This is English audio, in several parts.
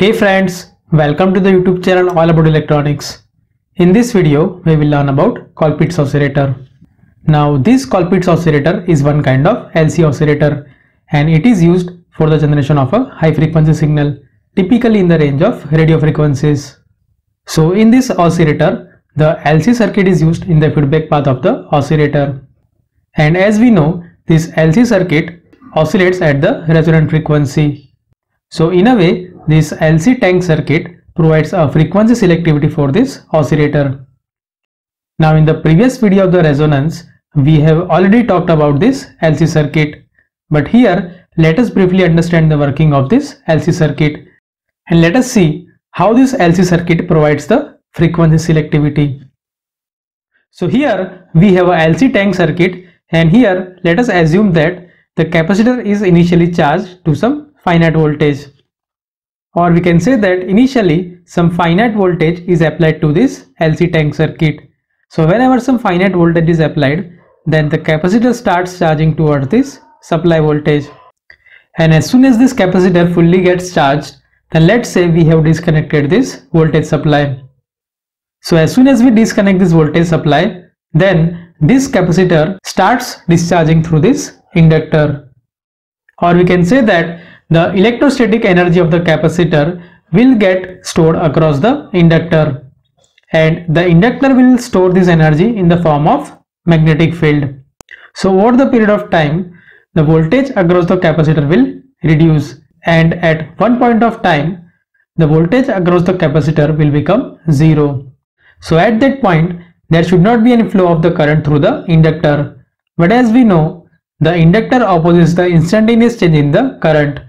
Hey friends, welcome to the YouTube channel all about electronics. In this video, we will learn about Colpitts oscillator. Now this Colpitts oscillator is one kind of LC oscillator and it is used for the generation of a high frequency signal typically in the range of radio frequencies. So in this oscillator, the LC circuit is used in the feedback path of the oscillator. And as we know, this LC circuit oscillates at the resonant frequency. So in a way, this LC tank circuit provides a frequency selectivity for this oscillator. Now in the previous video of the resonance, we have already talked about this LC circuit. But here, let us briefly understand the working of this LC circuit and let us see how this LC circuit provides the frequency selectivity. So here we have a LC tank circuit and here let us assume that the capacitor is initially charged to some finite voltage or we can say that initially some finite voltage is applied to this LC tank circuit. So whenever some finite voltage is applied then the capacitor starts charging towards this supply voltage and as soon as this capacitor fully gets charged then let's say we have disconnected this voltage supply. So as soon as we disconnect this voltage supply then this capacitor starts discharging through this inductor or we can say that the electrostatic energy of the capacitor will get stored across the inductor and the inductor will store this energy in the form of magnetic field. So over the period of time the voltage across the capacitor will reduce and at one point of time the voltage across the capacitor will become zero. So at that point there should not be any flow of the current through the inductor but as we know the inductor opposes the instantaneous change in the current.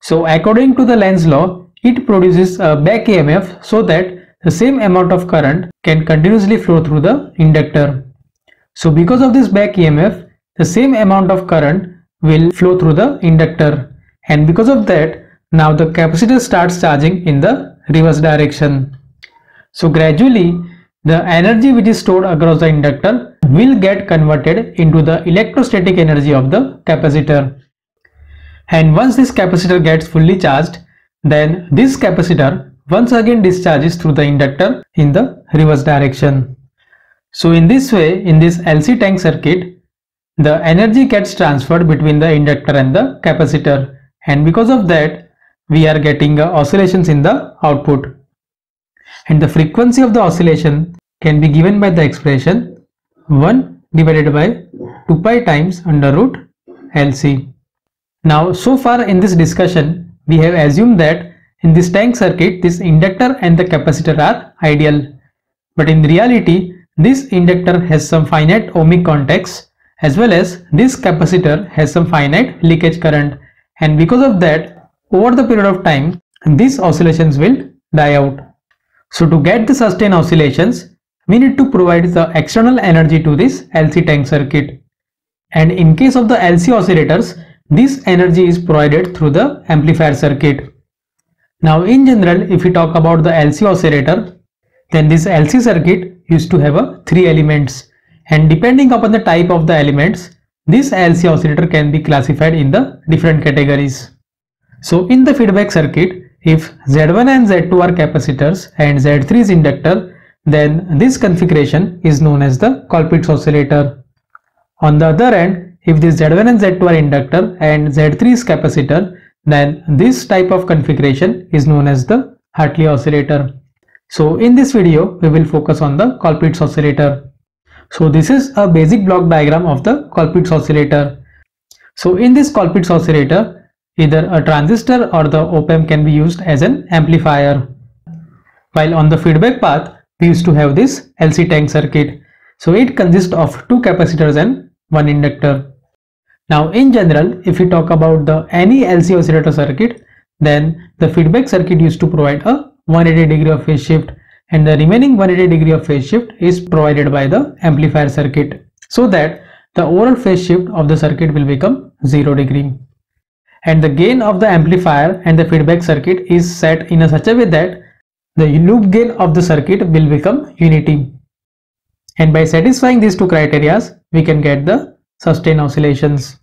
So according to the Lenz law it produces a back EMF so that the same amount of current can continuously flow through the inductor. So because of this back EMF the same amount of current will flow through the inductor and because of that now the capacitor starts charging in the reverse direction. So gradually the energy which is stored across the inductor will get converted into the electrostatic energy of the capacitor. And once this capacitor gets fully charged, then this capacitor once again discharges through the inductor in the reverse direction. So in this way, in this LC tank circuit, the energy gets transferred between the inductor and the capacitor and because of that, we are getting uh, oscillations in the output and the frequency of the oscillation can be given by the expression 1 divided by 2 pi times under root LC. Now so far in this discussion we have assumed that in this tank circuit this inductor and the capacitor are ideal but in reality this inductor has some finite ohmic contacts as well as this capacitor has some finite leakage current and because of that over the period of time these oscillations will die out. So to get the sustained oscillations, we need to provide the external energy to this LC tank circuit. And in case of the LC oscillators, this energy is provided through the amplifier circuit. Now in general, if we talk about the LC oscillator, then this LC circuit used to have a three elements and depending upon the type of the elements, this LC oscillator can be classified in the different categories. So in the feedback circuit, if Z1 and Z2 are capacitors and Z3 is inductor, then this configuration is known as the Colpitts oscillator. On the other end, if this Z1 and Z2 are inductor and Z3 is capacitor, then this type of configuration is known as the Hartley oscillator. So in this video, we will focus on the Colpitts oscillator. So this is a basic block diagram of the Colpitts oscillator. So in this Colpitts oscillator, Either a transistor or the op-amp can be used as an amplifier. While on the feedback path, we used to have this LC tank circuit. So it consists of two capacitors and one inductor. Now in general, if we talk about the any LC oscillator circuit, then the feedback circuit used to provide a 180 degree of phase shift and the remaining 180 degree of phase shift is provided by the amplifier circuit so that the overall phase shift of the circuit will become 0 degree and the gain of the amplifier and the feedback circuit is set in a such a way that the loop gain of the circuit will become unity. And by satisfying these two criterias, we can get the sustained oscillations.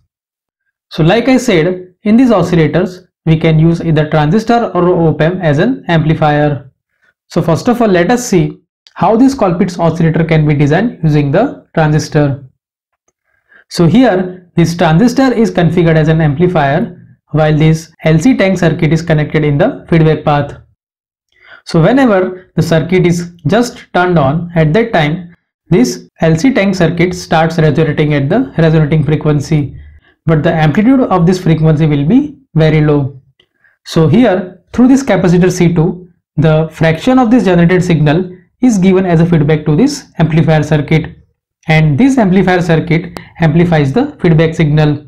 So like I said, in these oscillators, we can use either transistor or op-amp as an amplifier. So first of all, let us see how this Colpitts oscillator can be designed using the transistor. So here, this transistor is configured as an amplifier while this LC tank circuit is connected in the feedback path. So whenever the circuit is just turned on, at that time, this LC tank circuit starts resonating at the resonating frequency, but the amplitude of this frequency will be very low. So here, through this capacitor C2, the fraction of this generated signal is given as a feedback to this amplifier circuit and this amplifier circuit amplifies the feedback signal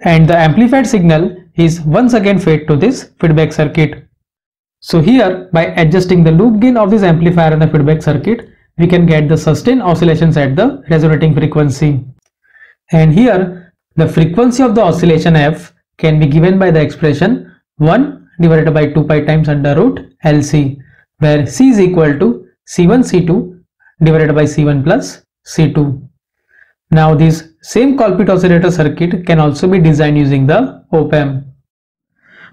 and the amplified signal is once again fed to this feedback circuit. So here by adjusting the loop gain of this amplifier and the feedback circuit we can get the sustained oscillations at the resonating frequency. And here the frequency of the oscillation f can be given by the expression 1 divided by 2 pi times under root LC where C is equal to C1 C2 divided by C1 plus C2. Now this same Colpitts oscillator circuit can also be designed using the op-amp.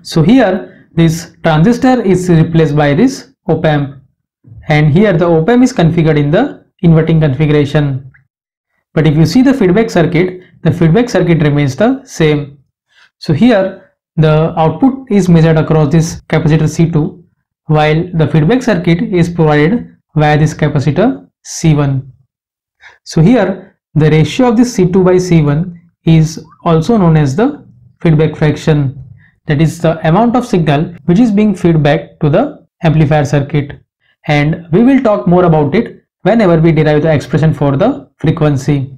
So here this transistor is replaced by this op-amp and here the op-amp is configured in the inverting configuration. But if you see the feedback circuit, the feedback circuit remains the same. So here the output is measured across this capacitor C2 while the feedback circuit is provided via this capacitor C1. So here the ratio of this C2 by C1 is also known as the feedback fraction that is the amount of signal which is being feedback to the amplifier circuit and we will talk more about it whenever we derive the expression for the frequency.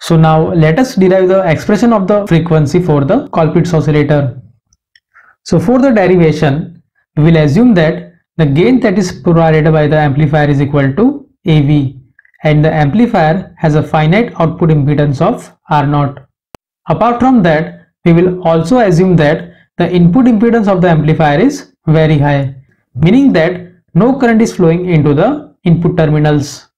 So now let us derive the expression of the frequency for the Colpitts oscillator. So for the derivation, we will assume that the gain that is provided by the amplifier is equal to AV and the amplifier has a finite output impedance of R0. Apart from that, we will also assume that the input impedance of the amplifier is very high, meaning that no current is flowing into the input terminals.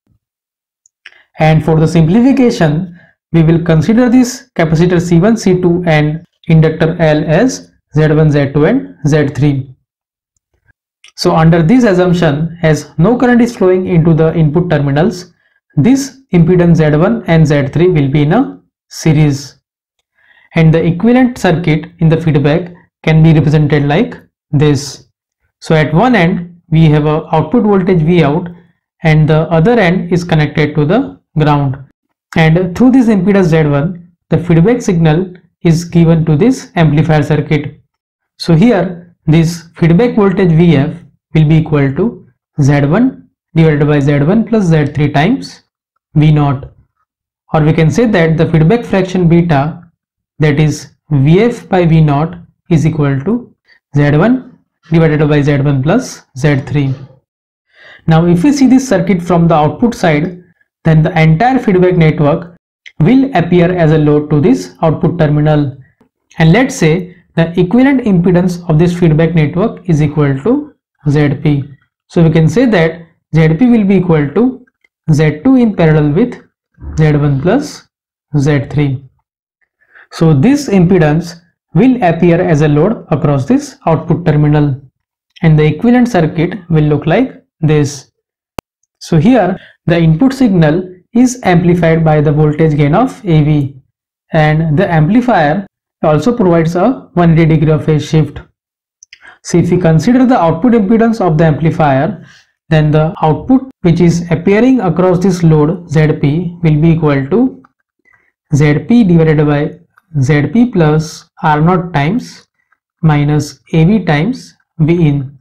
And for the simplification, we will consider this capacitor C1, C2 and inductor L as Z1, Z2 and Z3. So under this assumption, as no current is flowing into the input terminals, this impedance Z1 and Z3 will be in a series. And the equivalent circuit in the feedback can be represented like this. So at one end, we have a output voltage V out and the other end is connected to the ground and through this impedance Z1 the feedback signal is given to this amplifier circuit. So here this feedback voltage Vf will be equal to Z1 divided by Z1 plus Z3 times V0 or we can say that the feedback fraction beta that is Vf by V0 is equal to Z1 divided by Z1 plus Z3. Now if we see this circuit from the output side, then the entire feedback network will appear as a load to this output terminal. And let's say the equivalent impedance of this feedback network is equal to Zp. So we can say that Zp will be equal to Z2 in parallel with Z1 plus Z3. So this impedance will appear as a load across this output terminal and the equivalent circuit will look like this. So here the input signal is amplified by the voltage gain of AV and the amplifier also provides a 180 degree of phase shift. So if we consider the output impedance of the amplifier then the output which is appearing across this load Zp will be equal to Zp divided by Zp plus R0 times minus AV times Vin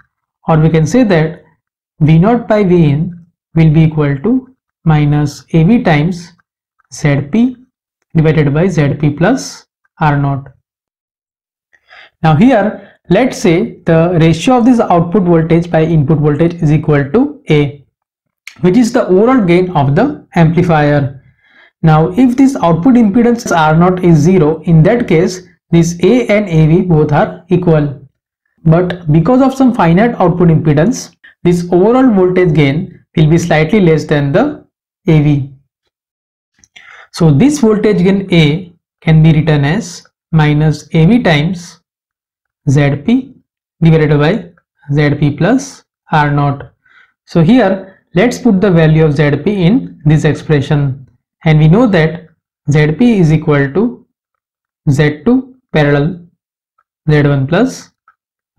or we can say that V0 by Vin will be equal to minus AV times Zp divided by Zp plus R0. Now here let's say the ratio of this output voltage by input voltage is equal to A which is the overall gain of the amplifier now if this output impedance R0 is 0, in that case this A and AV both are equal. But because of some finite output impedance, this overall voltage gain will be slightly less than the AV. So this voltage gain A can be written as minus AV times Zp divided by Zp plus R naught. So here let's put the value of Zp in this expression and we know that Zp is equal to Z2 parallel Z1 plus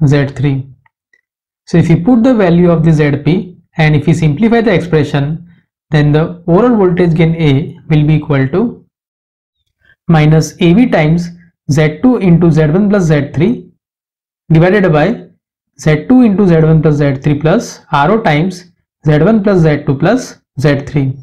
Z3. So if you put the value of the Zp and if you simplify the expression then the overall voltage gain A will be equal to minus AV times Z2 into Z1 plus Z3 divided by Z2 into Z1 plus Z3 plus RO times Z1 plus Z2 plus Z3.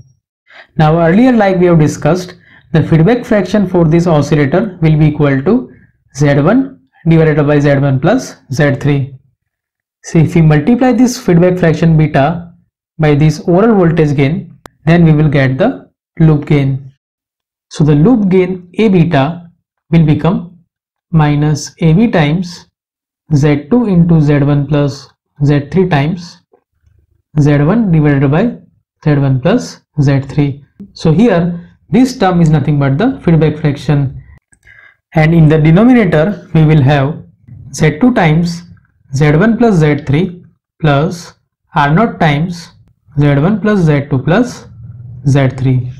Now earlier like we have discussed the feedback fraction for this oscillator will be equal to Z1 divided by Z1 plus Z3. So if we multiply this feedback fraction beta by this overall voltage gain then we will get the loop gain. So the loop gain A beta will become minus AV times Z2 into Z1 plus Z3 times Z1 divided by Z1 plus Z3. So here this term is nothing but the feedback fraction and in the denominator we will have Z2 times Z1 plus Z3 plus R0 times Z1 plus Z2 plus Z3.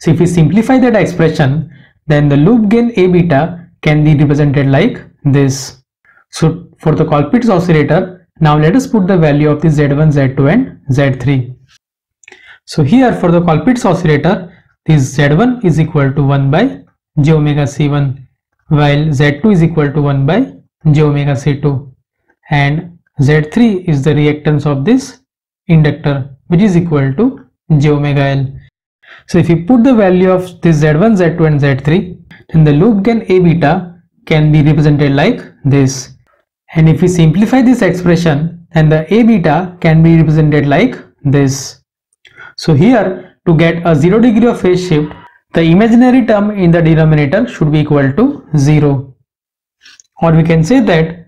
So if we simplify that expression, then the loop gain A beta can be represented like this. So for the Colpitts oscillator, now let us put the value of the Z1, Z2 and Z3. So here for the Colpitts oscillator, this Z1 is equal to 1 by j omega C1 while Z2 is equal to 1 by j omega C2 and Z3 is the reactance of this inductor which is equal to j omega L. So if you put the value of this Z1, Z2 and Z3 then the loop gain A beta can be represented like this. And if we simplify this expression then the A beta can be represented like this. So here to get a 0 degree of phase shift the imaginary term in the denominator should be equal to 0. Or we can say that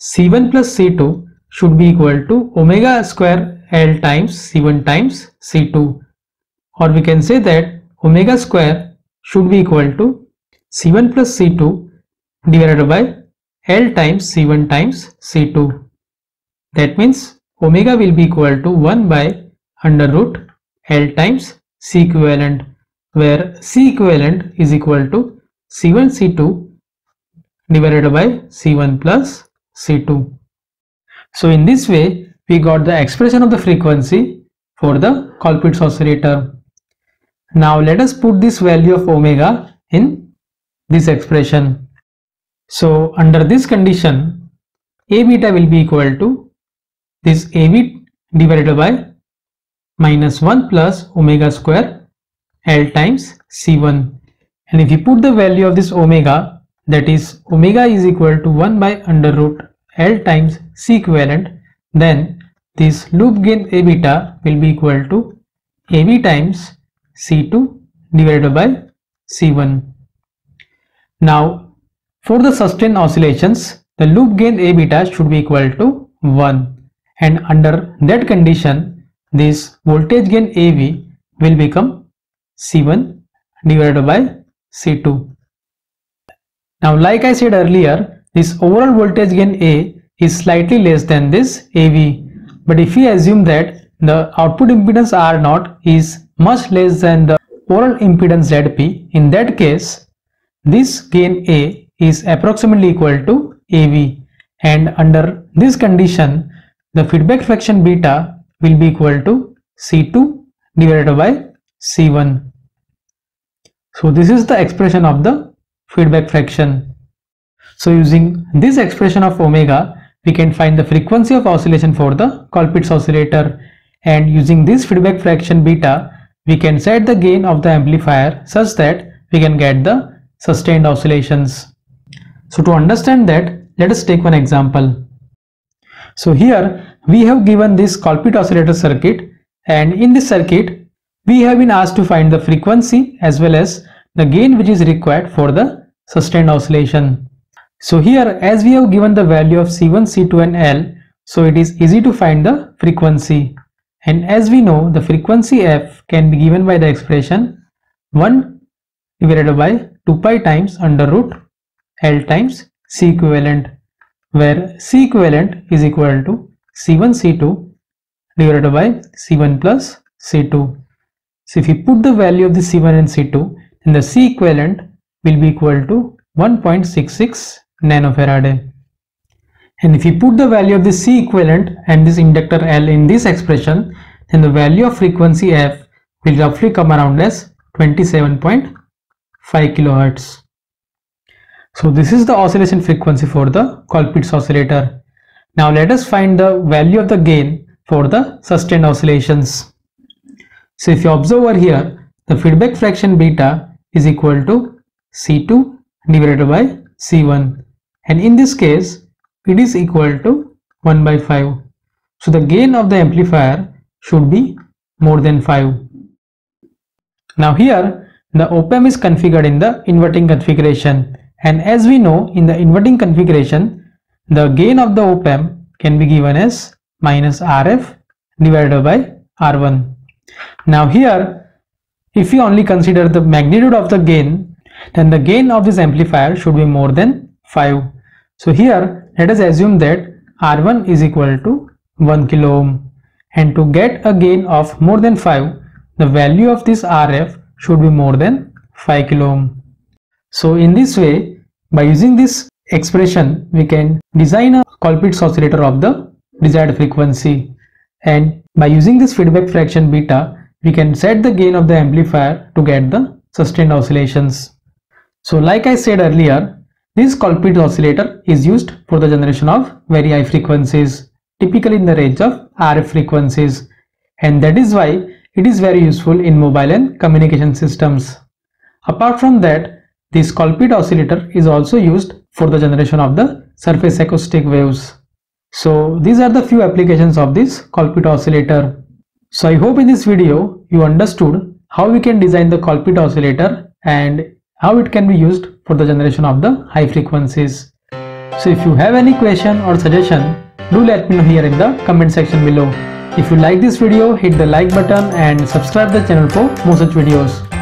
C1 plus C2 should be equal to omega square L times C1 times C2 or we can say that omega square should be equal to C1 plus C2 divided by L times C1 times C2. That means omega will be equal to 1 by under root L times C equivalent where C equivalent is equal to C1 C2 divided by C1 plus C2. So in this way we got the expression of the frequency for the Colpitts oscillator. Now let us put this value of omega in this expression. So under this condition A beta will be equal to this AV divided by minus 1 plus omega square L times C1 and if you put the value of this omega that is omega is equal to 1 by under root L times C equivalent then this loop gain A beta will be equal to AV times C2 divided by C1. Now for the sustained oscillations the loop gain A beta should be equal to 1 and under that condition this voltage gain AV will become C1 divided by C2. Now like I said earlier this overall voltage gain A is slightly less than this AV but if we assume that the output impedance R0 is much less than the overall impedance ZP, in that case, this gain A is approximately equal to AV and under this condition, the feedback fraction beta will be equal to C2 divided by C1. So this is the expression of the feedback fraction. So using this expression of omega, we can find the frequency of oscillation for the Colpitts oscillator and using this feedback fraction beta we can set the gain of the amplifier such that we can get the sustained oscillations. So to understand that let us take one example. So here we have given this Colpitts oscillator circuit and in this circuit we have been asked to find the frequency as well as the gain which is required for the sustained oscillation. So here as we have given the value of C1, C2 and L, so it is easy to find the frequency. And as we know the frequency f can be given by the expression 1 divided by 2 pi times under root L times C equivalent where C equivalent is equal to C1 C2 divided by C1 plus C2. So if we put the value of the C1 and C2 then the C equivalent will be equal to 1.66 nanofarad. And if we put the value of the C equivalent and this inductor L in this expression then the value of frequency F will roughly come around as 27.5 kilohertz. So this is the oscillation frequency for the Colpitts oscillator. Now let us find the value of the gain for the sustained oscillations. So if you observe over here, the feedback fraction beta is equal to C2 divided by C1 and in this case it is equal to 1 by 5. So the gain of the amplifier should be more than 5. Now here the op-amp is configured in the inverting configuration and as we know in the inverting configuration the gain of the op-amp can be given as minus RF divided by R1. Now here if we only consider the magnitude of the gain then the gain of this amplifier should be more than 5. So here let us assume that R1 is equal to 1 kilo ohm and to get a gain of more than 5 the value of this RF should be more than 5 kilo ohm. So in this way, by using this expression, we can design a Colpitts oscillator of the desired frequency. And by using this feedback fraction beta, we can set the gain of the amplifier to get the sustained oscillations. So like I said earlier, this Colpitts oscillator is used for the generation of very high frequencies, typically in the range of RF frequencies. And that is why it is very useful in mobile and communication systems. Apart from that, this Colpitts oscillator is also used for the generation of the surface acoustic waves. So these are the few applications of this Colpitts oscillator. So I hope in this video you understood how we can design the Colpitts oscillator and how it can be used for the generation of the high frequencies. So if you have any question or suggestion, do let me know here in the comment section below. If you like this video, hit the like button and subscribe the channel for more such videos.